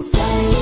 Say